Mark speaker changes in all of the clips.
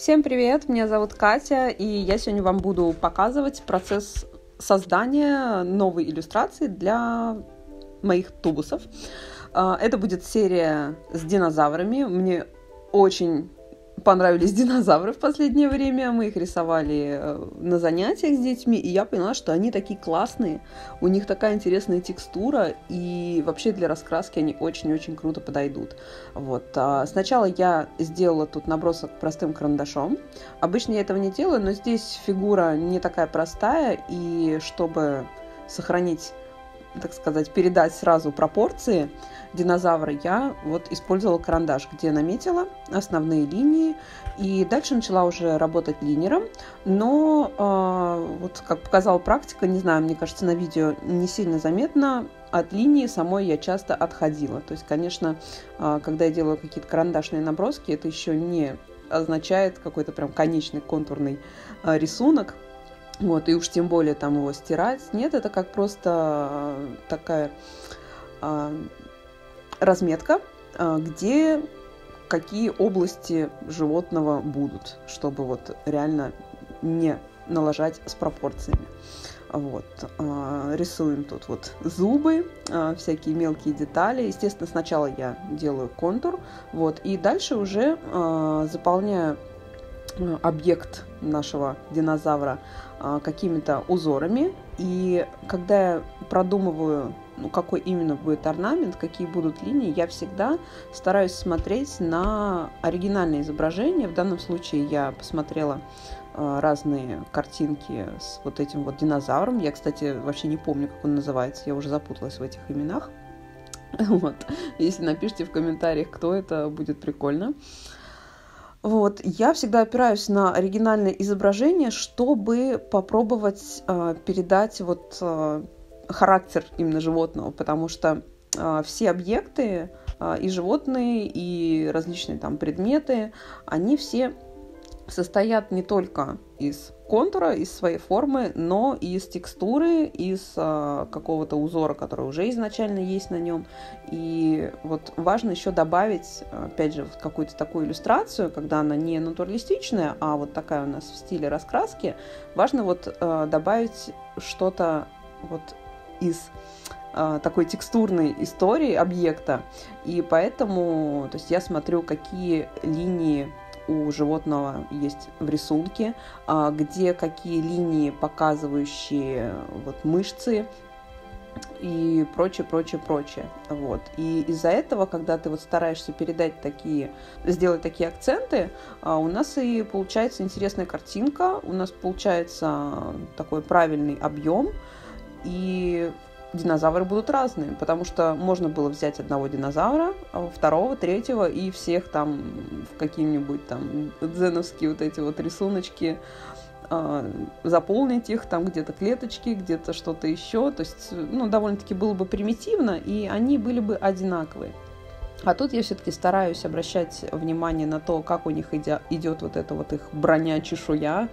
Speaker 1: Всем привет, меня зовут Катя, и я сегодня вам буду показывать процесс создания новой иллюстрации для моих тубусов. А, это будет серия с динозаврами. Мне очень понравились динозавры в последнее время. Мы их рисовали э, на занятиях с детьми, и я поняла, что они такие классные, у них такая интересная текстура, и вообще для раскраски они очень-очень круто подойдут. Вот. А сначала я сделала тут набросок простым карандашом. Обычно я этого не делаю, но здесь фигура не такая простая, и чтобы сохранить так сказать, передать сразу пропорции. Динозавра, я вот использовала карандаш, где наметила основные линии, и дальше начала уже работать линером, но э, вот как показала практика, не знаю, мне кажется, на видео не сильно заметно, от линии самой я часто отходила. То есть, конечно, э, когда я делаю какие-то карандашные наброски, это еще не означает какой-то прям конечный контурный э, рисунок, вот, и уж тем более там его стирать. Нет, это как просто э, такая а, разметка, а, где какие области животного будут, чтобы вот реально не налажать с пропорциями. Вот. Рисуем тут вот зубы, всякие мелкие детали. Естественно, сначала я делаю контур, вот, и дальше уже заполняю объект нашего динозавра а, какими-то узорами. И когда я продумываю, ну, какой именно будет орнамент, какие будут линии, я всегда стараюсь смотреть на оригинальное изображение. В данном случае я посмотрела э, разные картинки с вот этим вот динозавром. Я, кстати, вообще не помню, как он называется, я уже запуталась в этих именах. Вот. Если напишите в комментариях, кто это, будет прикольно. Вот, я всегда опираюсь на оригинальное изображение, чтобы попробовать э, передать вот э, характер именно животного, потому что э, все объекты э, и животные, и различные там предметы, они все состоят не только из контура, из своей формы, но и из текстуры, из а, какого-то узора, который уже изначально есть на нем. И вот важно еще добавить, опять же, какую-то такую иллюстрацию, когда она не натуралистичная, а вот такая у нас в стиле раскраски, важно вот а, добавить что-то вот из а, такой текстурной истории объекта, и поэтому, то есть я смотрю, какие линии у животного есть в рисунке, а, где какие линии, показывающие вот, мышцы и прочее, прочее, прочее. Вот. И из-за этого, когда ты вот стараешься передать такие, сделать такие акценты, а, у нас и получается интересная картинка, у нас получается такой правильный объем, и динозавры будут разные, потому что можно было взять одного динозавра, а второго, третьего и всех там в какие-нибудь там дзеновские вот эти вот рисуночки э, заполнить их, там где-то клеточки, где-то что-то еще, то есть, ну, довольно-таки было бы примитивно, и они были бы одинаковые. А тут я все-таки стараюсь обращать внимание на то, как у них идет вот эта вот их броня, чешуя,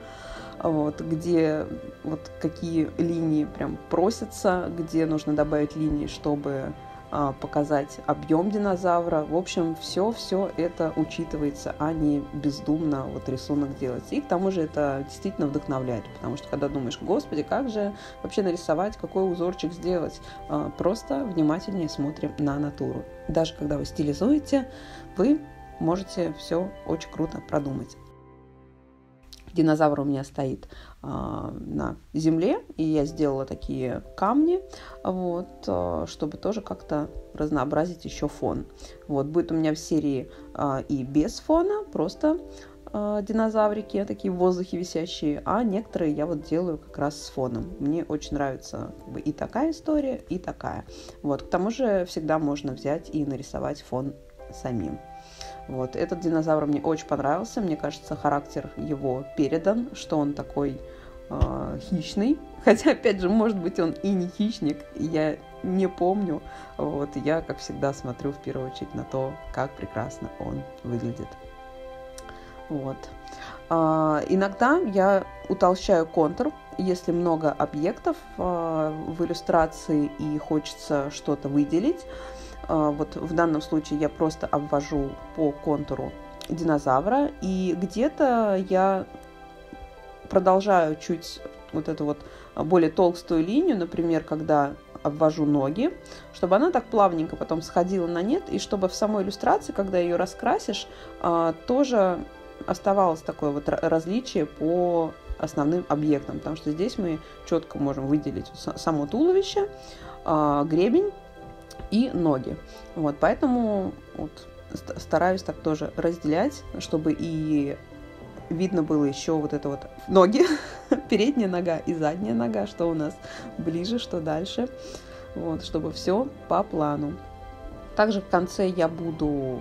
Speaker 1: вот, где вот какие линии прям просятся, где нужно добавить линии, чтобы а, показать объем динозавра. В общем, все-все это учитывается, а не бездумно вот рисунок делать. И к тому же это действительно вдохновляет, потому что когда думаешь, господи, как же вообще нарисовать, какой узорчик сделать, а, просто внимательнее смотрим на натуру. Даже когда вы стилизуете, вы можете все очень круто продумать динозавр у меня стоит а, на земле, и я сделала такие камни, вот, а, чтобы тоже как-то разнообразить еще фон. Вот, будет у меня в серии а, и без фона, просто динозаврики, такие в воздухе висящие, а некоторые я вот делаю как раз с фоном. Мне очень нравится и такая история, и такая. Вот, к тому же всегда можно взять и нарисовать фон самим. Вот. Этот динозавр мне очень понравился. Мне кажется, характер его передан, что он такой э, хищный. Хотя, опять же, может быть, он и не хищник, я не помню. Вот. Я, как всегда, смотрю в первую очередь на то, как прекрасно он выглядит. Вот. А, иногда я утолщаю контур, если много объектов а, в иллюстрации и хочется что-то выделить. А, вот в данном случае я просто обвожу по контуру динозавра, и где-то я продолжаю чуть вот эту вот более толстую линию, например, когда обвожу ноги, чтобы она так плавненько потом сходила на нет, и чтобы в самой иллюстрации, когда ее раскрасишь, а, тоже оставалось такое вот различие по основным объектам, потому что здесь мы четко можем выделить само туловище, а, гребень и ноги. Вот, поэтому вот, стараюсь так тоже разделять, чтобы и видно было еще вот это вот ноги, передняя нога и задняя нога, что у нас ближе, что дальше, вот, чтобы все по плану. Также в конце я буду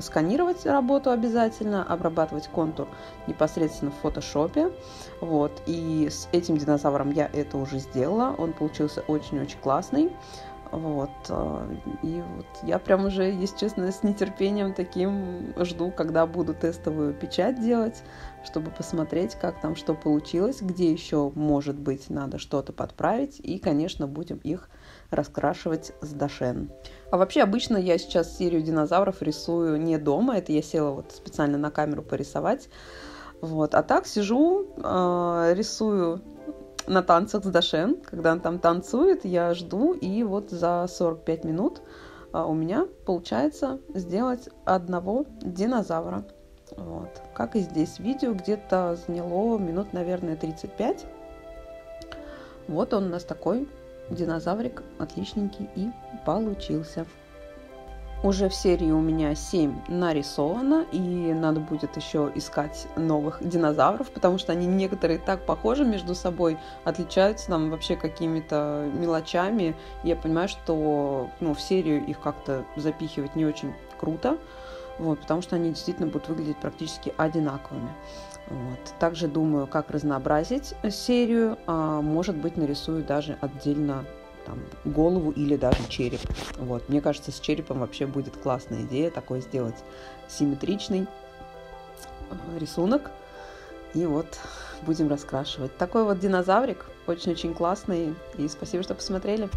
Speaker 1: сканировать работу обязательно, обрабатывать контур непосредственно в фотошопе. Вот. И с этим динозавром я это уже сделала. Он получился очень-очень классный. Вот. Э, и вот я прям уже, если честно, с нетерпением таким жду, когда буду тестовую печать делать, чтобы посмотреть, как там что получилось, где еще, может быть, надо что-то подправить. И, конечно, будем их раскрашивать с Дашен. А вообще, обычно я сейчас серию динозавров рисую не дома. Это я села вот специально на камеру порисовать. Вот. А так сижу, э, рисую на танцах с Дашен, когда он там танцует, я жду, и вот за 45 минут а, у меня получается сделать одного динозавра. Вот. Как и здесь видео, где-то заняло минут, наверное, 35. Вот он у нас такой динозаврик отличненький и получился. Уже в серии у меня 7 нарисовано, и надо будет еще искать новых динозавров, потому что они некоторые так похожи между собой, отличаются там вообще какими-то мелочами. Я понимаю, что ну, в серию их как-то запихивать не очень круто, вот, потому что они действительно будут выглядеть практически одинаковыми. Вот. Также думаю, как разнообразить серию. А, может быть, нарисую даже отдельно там, голову или даже череп. Вот. Мне кажется, с черепом вообще будет классная идея такой сделать симметричный э, рисунок. И вот будем раскрашивать. Такой вот динозаврик, очень-очень классный. И спасибо, что посмотрели.